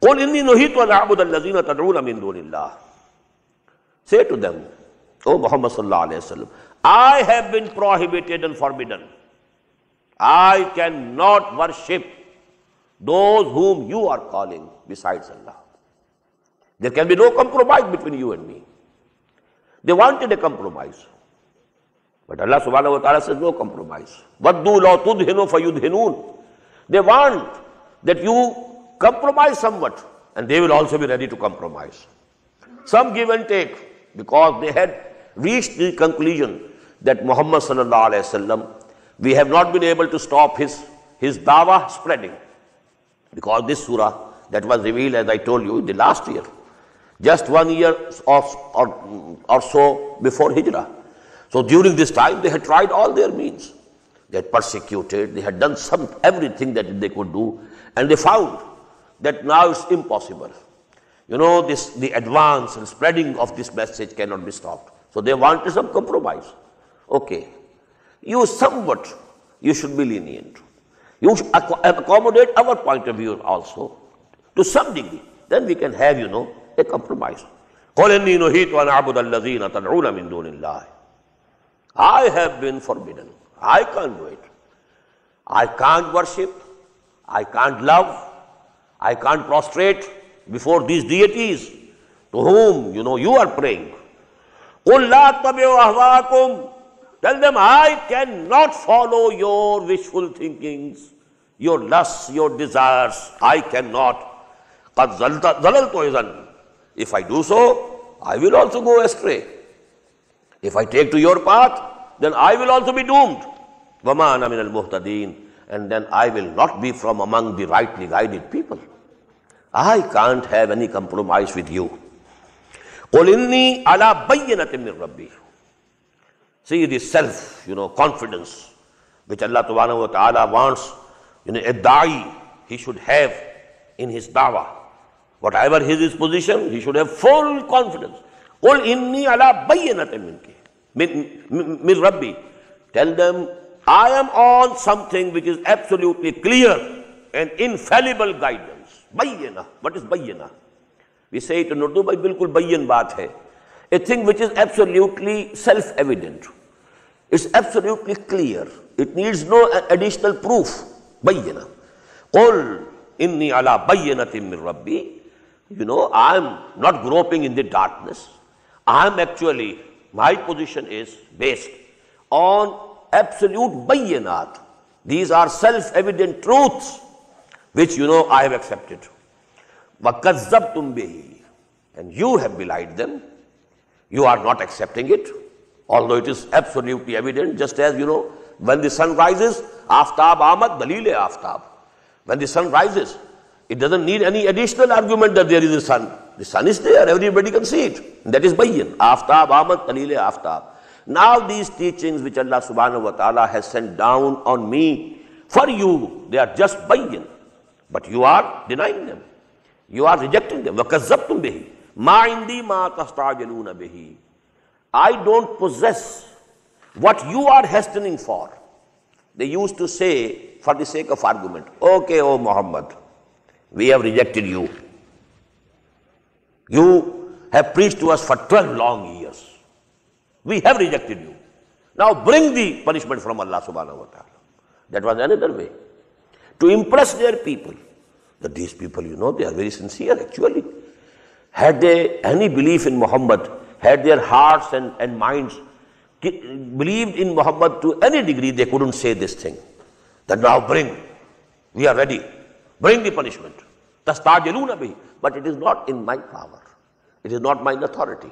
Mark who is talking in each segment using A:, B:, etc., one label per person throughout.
A: قل إني نهيت أن أعبد الذين تدعون من دون الله. Say to them, O Muhammad sallallahu alayhi wa sallam, I have been prohibited and forbidden. I cannot worship those whom you are calling besides Allah. There can be no compromise between you and me. They wanted a compromise. But Allah subhanahu wa ta'ala says no compromise. Vaddu la tudhinu fayudhinun. They want that you compromise somewhat and they will also be ready to compromise. Some give and take because they had reached the conclusion that Muhammad sallallahu alayhi wasallam, we have not been able to stop his, his dawah spreading. Because this surah that was revealed, as I told you, in the last year, just one year or, or, or so before Hijrah. So during this time, they had tried all their means. They had persecuted, they had done some everything that they could do, and they found that now it's impossible. You know, this, the advance and spreading of this message cannot be stopped. So they wanted some compromise. Okay. You somewhat, you should be lenient. You should accommodate our point of view also, to some degree. Then we can have, you know, a compromise. I have been forbidden. I can't do it. I can't worship. I can't love. I can't prostrate before these deities to whom, you know, you are praying. قل لا اتبعوا أهواءكم. Tell them, I cannot follow your wishful thinkings, your lusts, your desires. I cannot. قد ضللت إذن. If I do so, I will also go astray. If I take to your path, then I will also be doomed. وَمَا أَنَا مِنَ الْمُهْتَدِينَ And then I will not be from among the rightly guided people. I can't have any compromise with you. قُلْ إِنِّي عَلَى بَيِّنَةٍ مِّن رَبِّي See the self, you know, confidence which Allah subhanahu wa ta'ala wants, you know, a da'i he should have in his dawah. Whatever is his position, he should have full confidence. قُلْ إِنِّي عَلَى بَيِّنَةٍ مِّنْكِ min Rabbi. Tell them, I am on something which is absolutely clear and infallible guidance. Bayyana. What is bayyana? We say it in Urdu, bilkul bayyan baat hai. A thing which is absolutely self-evident. It's absolutely clear. It needs no additional proof. Bayyana. Qul inni ala bayyanatin min Rabbi. You know, I am not groping in the darkness. I am actually my position is based on absolute bayyanat. These are self-evident truths which you know I have accepted. وَكَذَّبْتُمْ بِهِ And you have belied them. You are not accepting it. Although it is absolutely evident, just as you know, when the sun rises, aftab amad dalil aftab. When the sun rises, it doesn't need any additional argument that there is a sun. The sun is there, everybody can see it. That is bayyan. Aftab, amad, qalile aftab. Now these teachings which Allah subhanahu wa ta'ala has sent down on me, for you, they are just bayyan. But you are denying them. You are rejecting them. وَكَذَّبْتُمْ بِهِ مَا عِنْدِي مَا تَسْتَعْجَلُونَ بِهِ I don't possess what you are hastening for. They used to say, for the sake of argument, okay, O Muhammad, we have rejected you. You have preached to us for 12 long years. We have rejected you. Now bring the punishment from Allah subhanahu wa ta'ala. That was another way. To impress their people. That these people, you know, they are very sincere actually. Had they any belief in Muhammad, had their hearts and, and minds believed in Muhammad to any degree, they couldn't say this thing. That now bring, we are ready. Bring the punishment. But it is not in my power. It is not mine authority.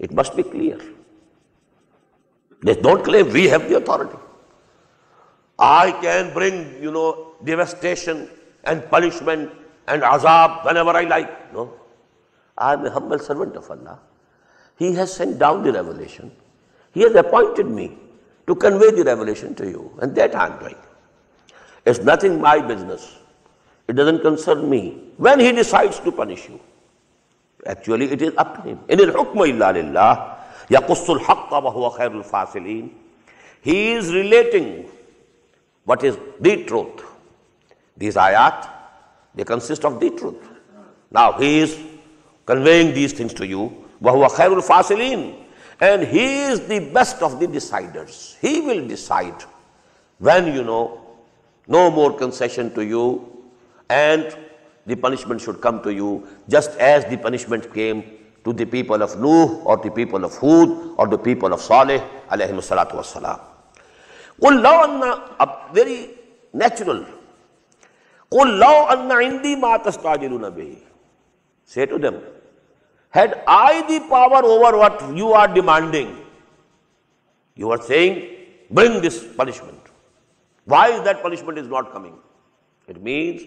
A: It must be clear. They don't claim we have the authority. I can bring, you know, devastation and punishment and azab whenever I like. No. I am a humble servant of Allah. He has sent down the revelation. He has appointed me to convey the revelation to you, and that I am doing. It's nothing my business. It doesn't concern me. When he decides to punish you, Actually, it is up to him. In al-hukmu illa lillah, yaqussul haqqa wa huwa khairul fasilin. He is relating what is the truth. These ayat, they consist of the truth. Now, he is conveying these things to you. Wa huwa khairul fasilin. And he is the best of the deciders. He will decide when you know, no more concession to you and the punishment should come to you just as the punishment came to the people of Nuh or the people of Hud or the people of Saleh alayhi salatu wassalam. قُلْ لَوْ أَنَّ very natural. قُلْ لَوْ أَنَّ عِنْدِي مَا تَسْتَعْجِلُونَ بِهِ Say to them, had I the power over what you are demanding, you are saying, bring this punishment. Why that punishment is not coming? It means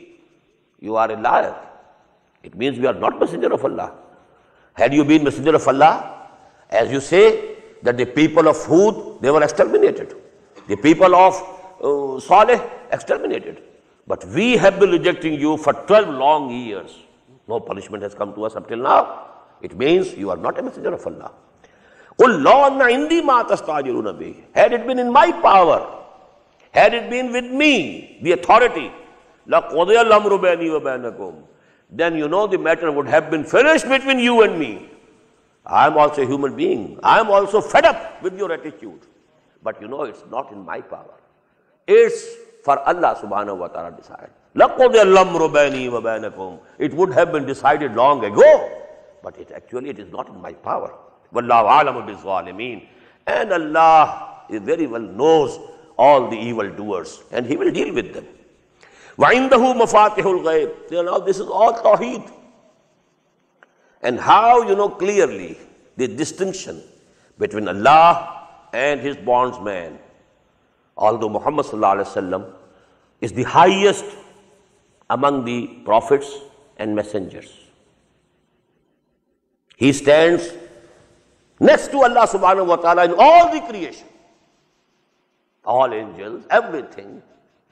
A: you are a liar. It means you are not messenger of Allah. Had you been messenger of Allah, as you say, that the people of Hud, they were exterminated. The people of uh, Saleh, exterminated. But we have been rejecting you for 12 long years. No punishment has come to us up till now. It means you are not a messenger of Allah. Had it been in my power, had it been with me, the authority, then you know the matter would have been finished between you and me. I am also a human being. I am also fed up with your attitude. But you know it's not in my power. It's for Allah subhanahu wa ta'ala decide. It would have been decided long ago. But it actually it is not in my power. And Allah very well knows all the evil doers and He will deal with them. وَعِنْدَهُ مَفَاتِحُ الْغَيْبِ Now this is all Tawheed. And how you know clearly the distinction between Allah and His bondsman. Although Muhammad is the highest among the prophets and messengers. He stands next to Allah subhanahu wa ta'ala in all the creation. All angels, everything.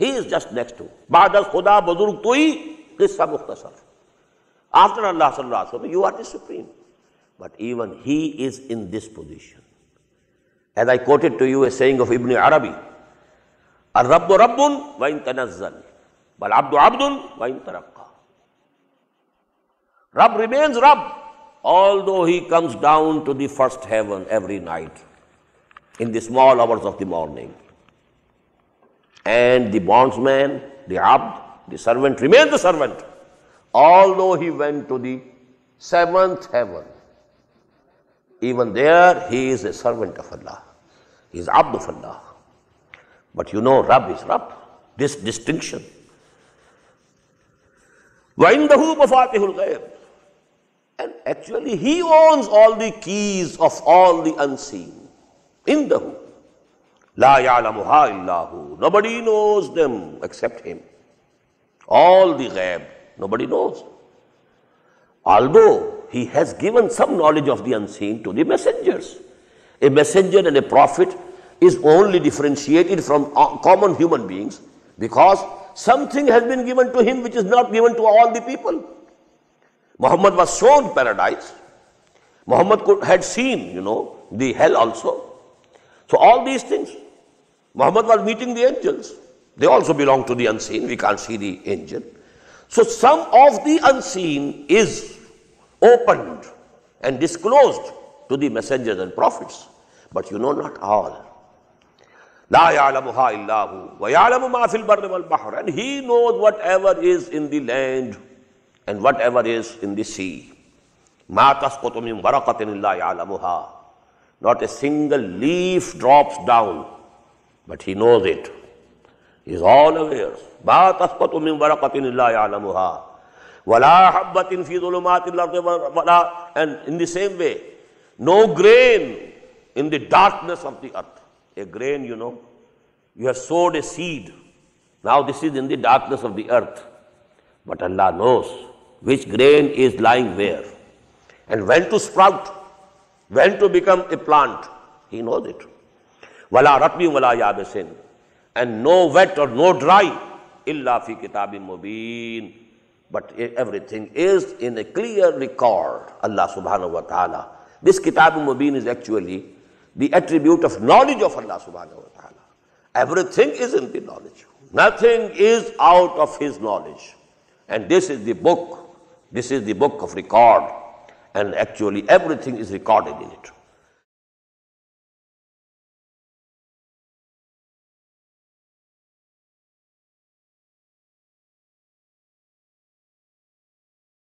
A: He is just next to. Ba'da khuda buzurg tui qissa mukhtasar. After Allah sallallahu alaihi wasallam, you are the supreme. But even he is in this position. As I quoted to you a saying of Ibn Arabi, الرب رب وإن تنزل بل عبد عبد وإن ترقى. Rabb remains Rabb although he comes down to the first heaven every night in the small hours of the morning. And the bondsman, the abd, the servant remains the servant, although he went to the seventh heaven. Even there, he is a servant of Allah. He is abd of Allah. But you know, Rabb is Rabb. This distinction. وعنده مفاتيح الغيب and actually, he owns all the keys of all the unseen. In the who. La ya'lamuha illahu. Nobody knows them except him. All the ghaib, nobody knows. Although he has given some knowledge of the unseen to the messengers. A messenger and a prophet is only differentiated from uh, common human beings because something has been given to him which is not given to all the people. Muhammad was shown paradise. Muhammad could, had seen, you know, the hell also. So all these things. Muhammad was meeting the angels. They also belong to the unseen. We can't see the angel. So some of the unseen is opened and disclosed to the messengers and prophets. But you know not all. لا يعلمها إلا هو ويعلم ما في البر والبحر and he knows whatever is in the land and whatever is in the sea. Not a single leaf drops down, but he knows it. He is all aware. ما تسقط من ورقة إلا يعلمها ولا حبة في ظلمات الأرض ولا and in the same way no grain in the darkness of the earth a grain you know you have sowed a seed now this is in the darkness of the earth But Allah knows which grain is lying where and when to sprout, when to become a plant. He knows it. Wala ratbi wala yabisin. And no wet or no dry. Illa fi kitabim mubin. But everything is in a clear record. Allah subhanahu wa ta'ala. This kitabim mubin is actually the attribute of knowledge of Allah subhanahu wa ta'ala. Everything is in the knowledge. Nothing is out of His knowledge. And this is the book. This is the book of record. And actually everything is recorded in it.